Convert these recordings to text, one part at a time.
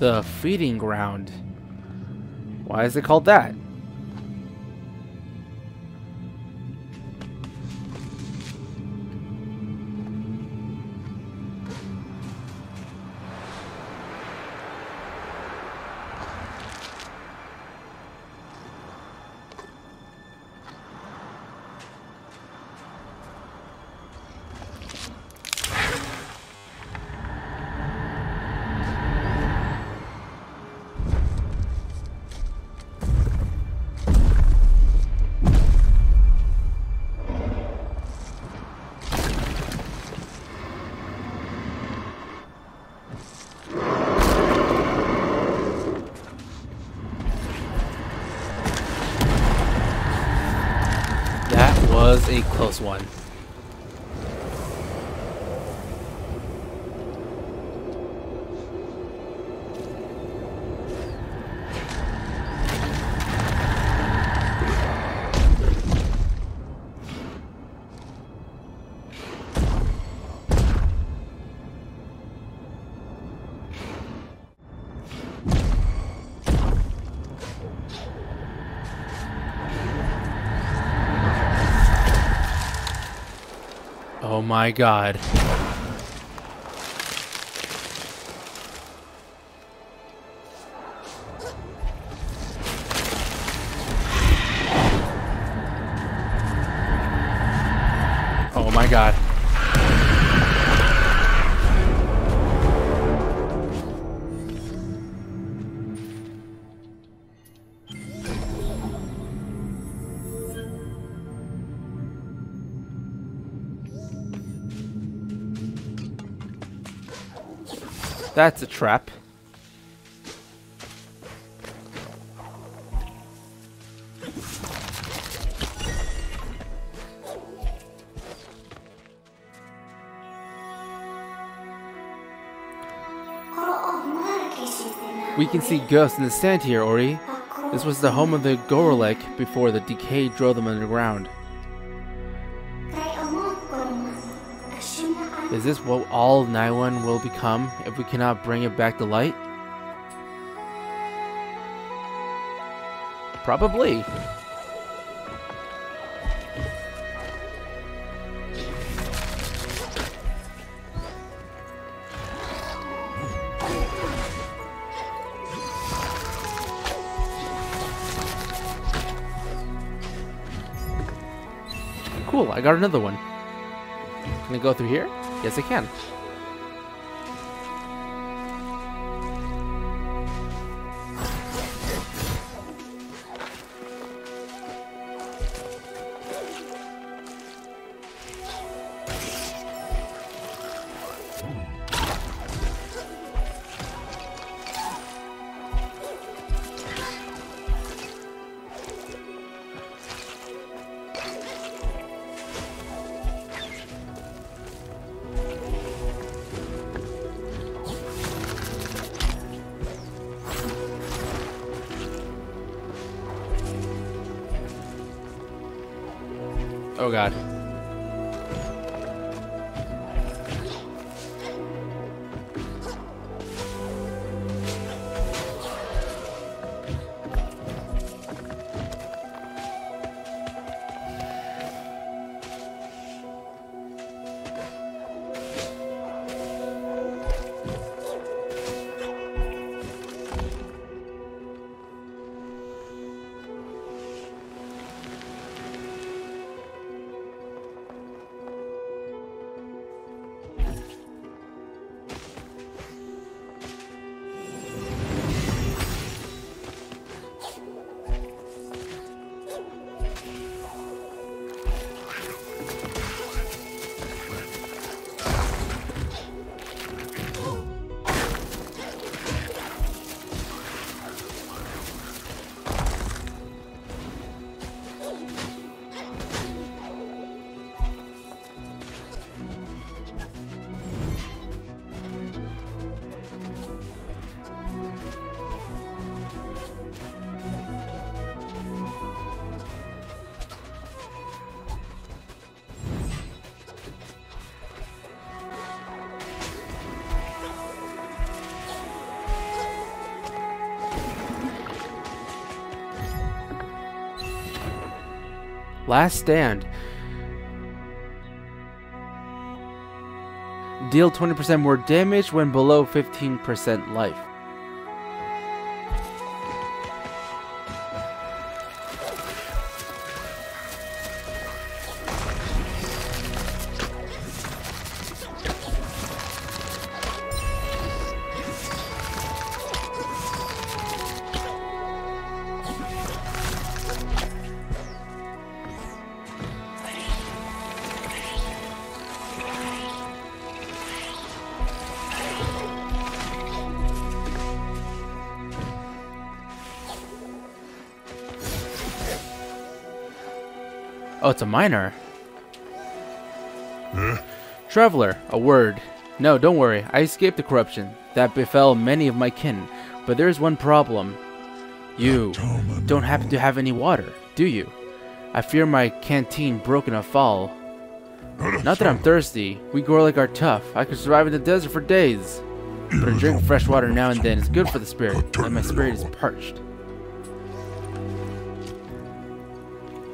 The feeding ground. Why is it called that? Was a close one. My god. That's a trap. We can see ghosts in the sand here, Ori. This was the home of the Gorlek before the decay drove them underground. Is this what all Niwen will become if we cannot bring it back to light? Probably. Cool, I got another one. Can I go through here? Yes, I can. Last stand. Deal 20% more damage when below 15% life. Oh, it's a miner. Huh? Traveler, a word. No, don't worry. I escaped the corruption that befell many of my kin. But there is one problem. You don't happen to have any water, do you? I fear my canteen broken a fall. Not that I'm thirsty. We Gorlek are tough. I could survive in the desert for days. But a drink of fresh water now and then is good for the spirit, and my spirit is parched.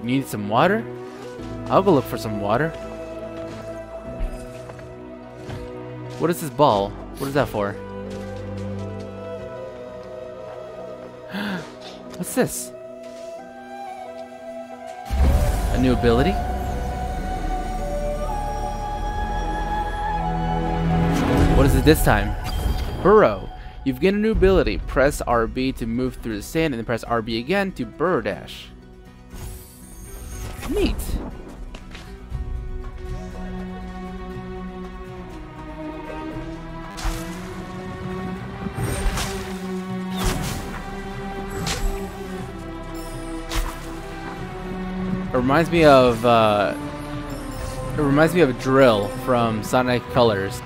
You need some water? I'll go look for some water. What is this ball? What is that for? What's this? A new ability? What is it this time? Burrow. You've gained a new ability. Press RB to move through the sand and then press RB again to burrow dash. Neat. Reminds me of uh, it reminds me of Drill from Sonic Colors.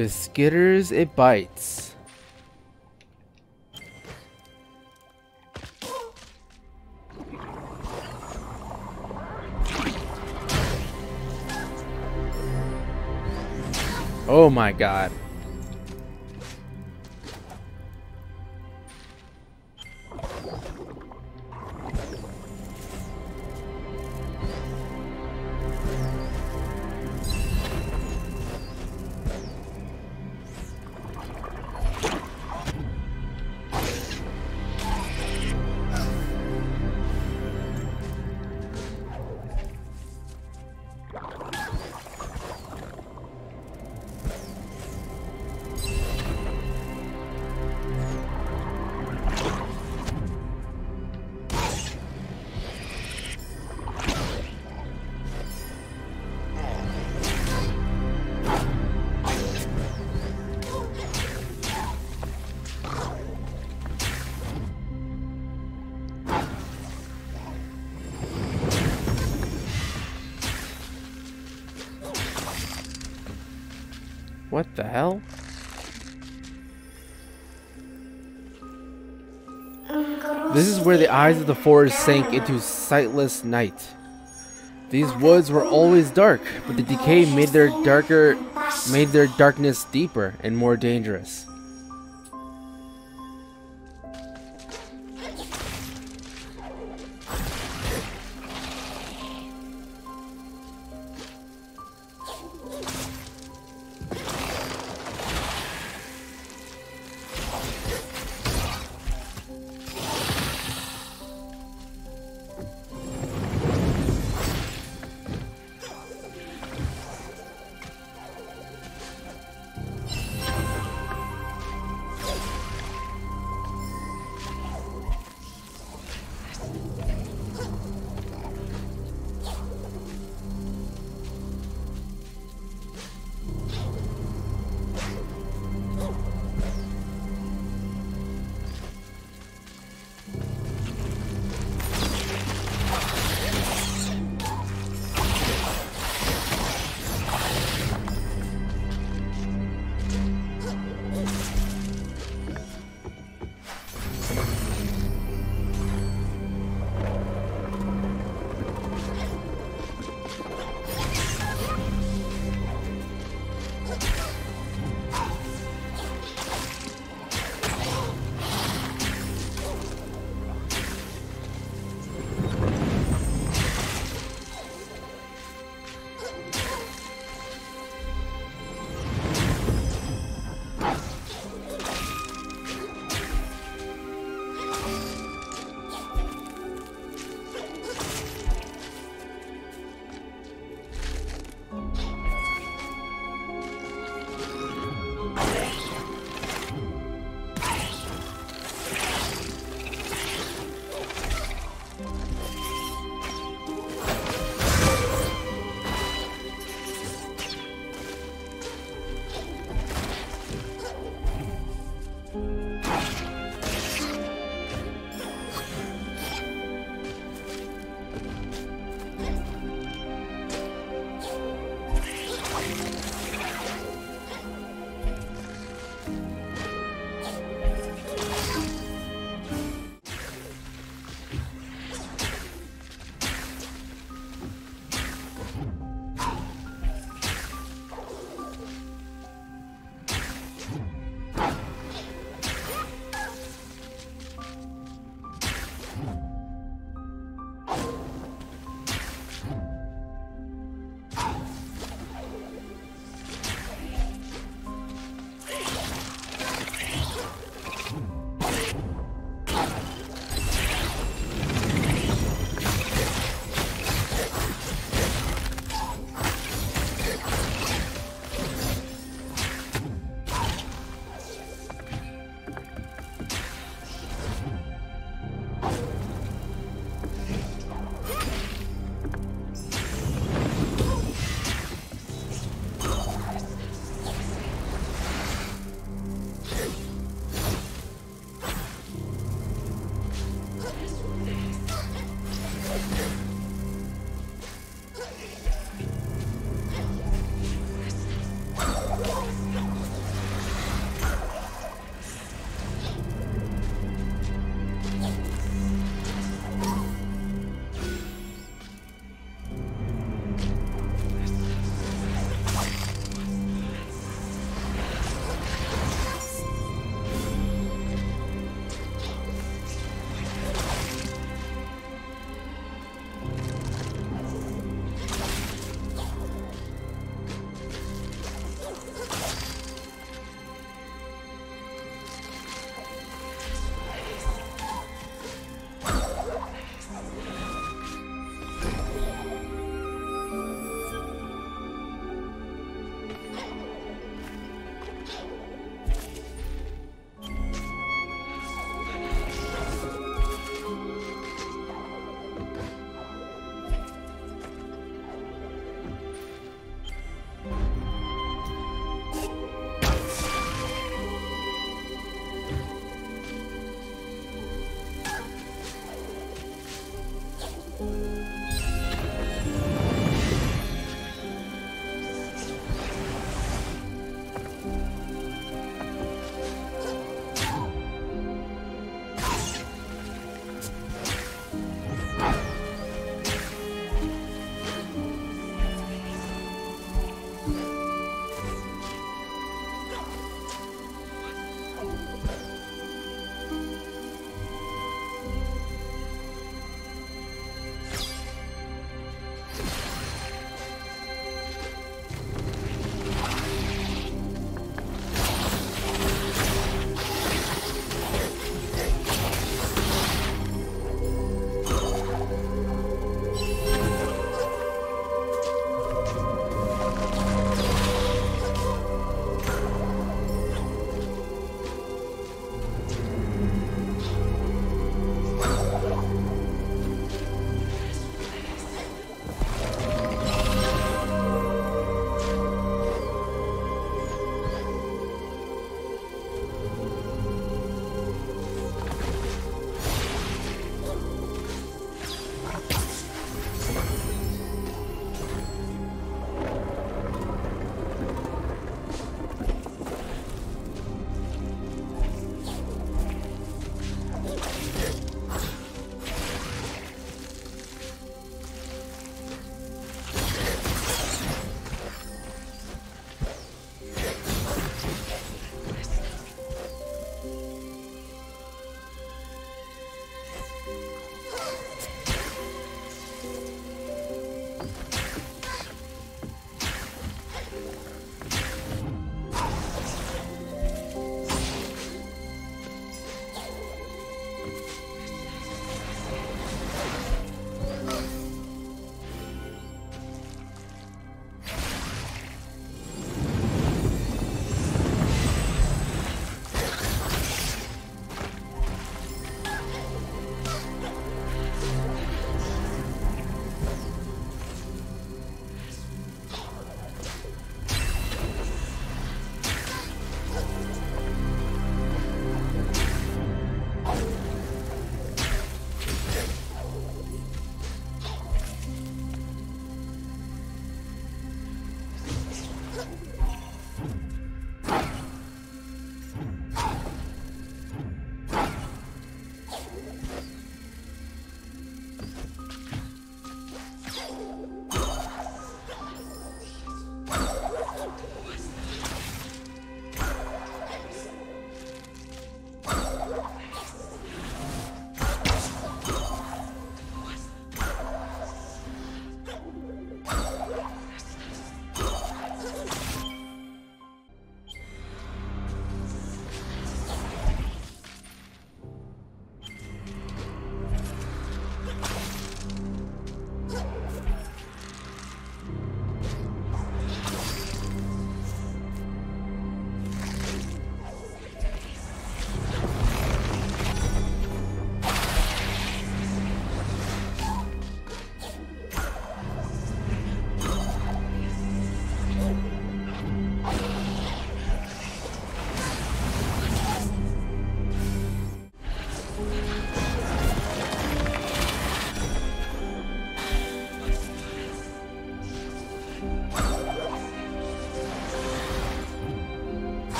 It skitters, it bites. Oh my god. What the hell? This is where the eyes of the forest sank into sightless night. These woods were always dark, but the decay made their darker made their darkness deeper and more dangerous.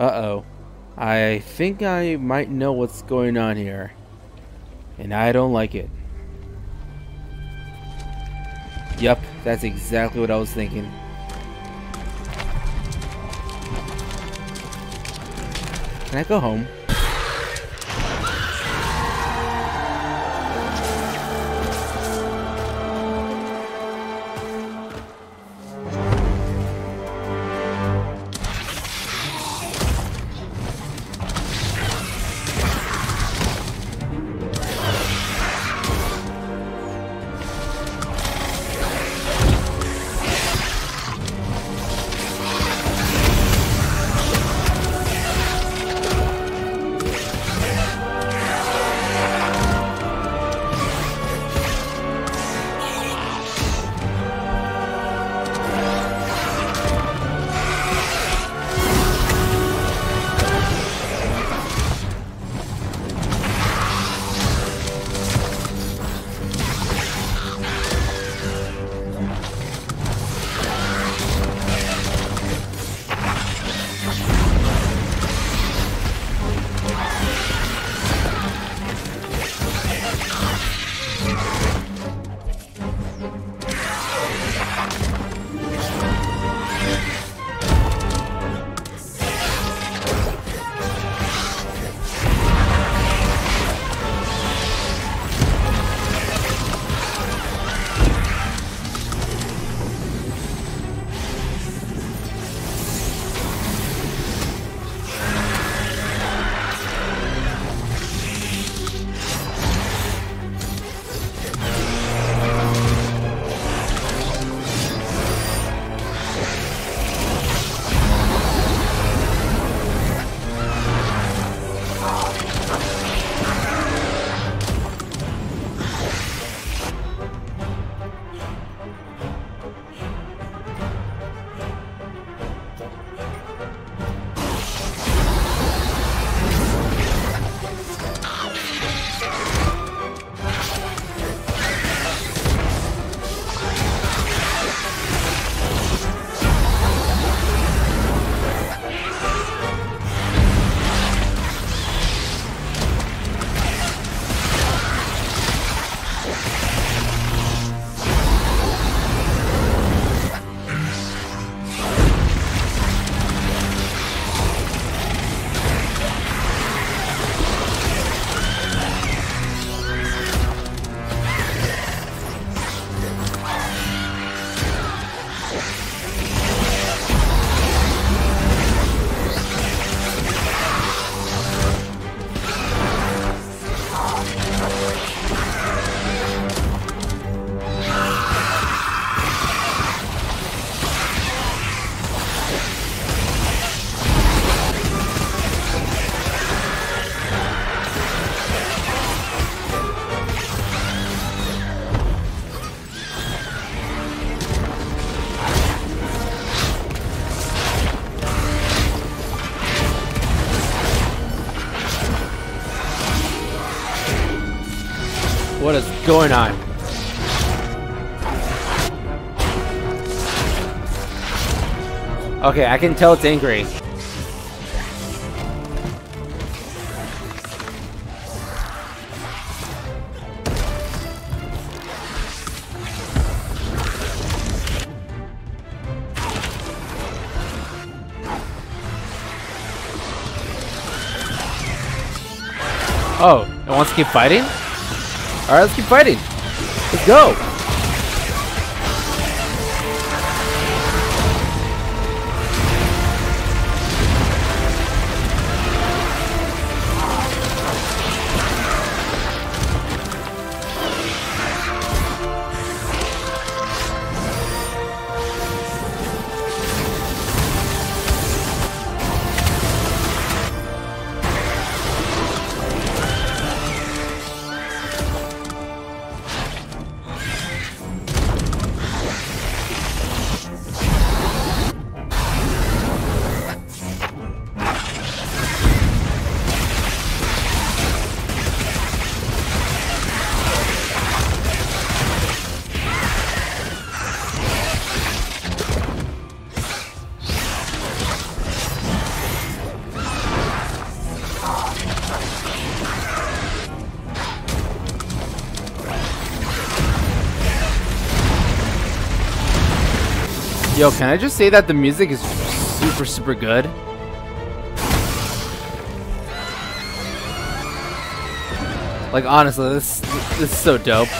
Uh-oh. I think I might know what's going on here. And I don't like it. Yup, that's exactly what I was thinking. Can I go home? Going on? Okay, I can tell it's angry. Oh, it wants to keep fighting? Alright, let's keep fighting. Let's go. Yo, can I just say that the music is super, super good? Like, honestly, this, this is so dope.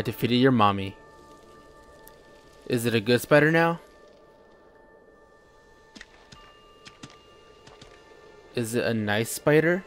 I defeated your mommy. Is it a good spider now? Is it a nice spider?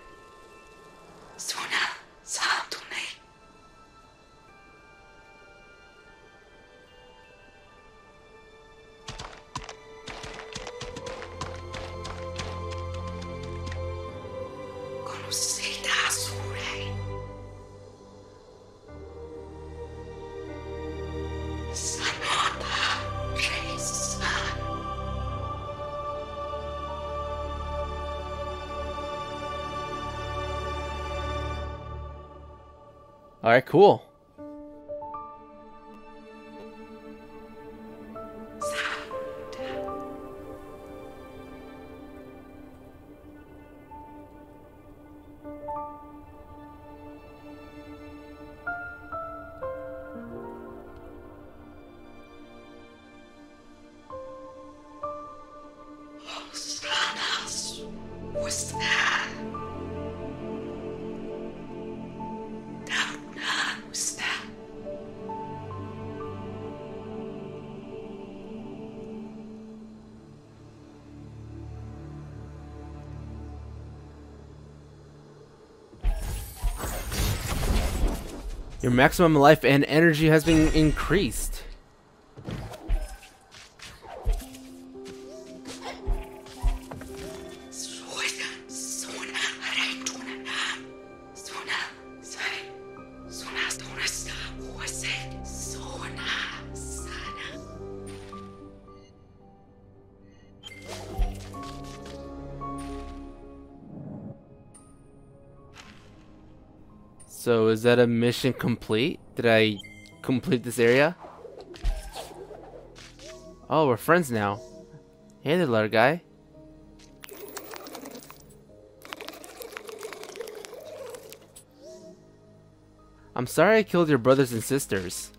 Alright, cool. Your maximum life and energy has been increased. That a mission complete? Did I complete this area? Oh, we're friends now. Hey there, little guy. I'm sorry I killed your brothers and sisters.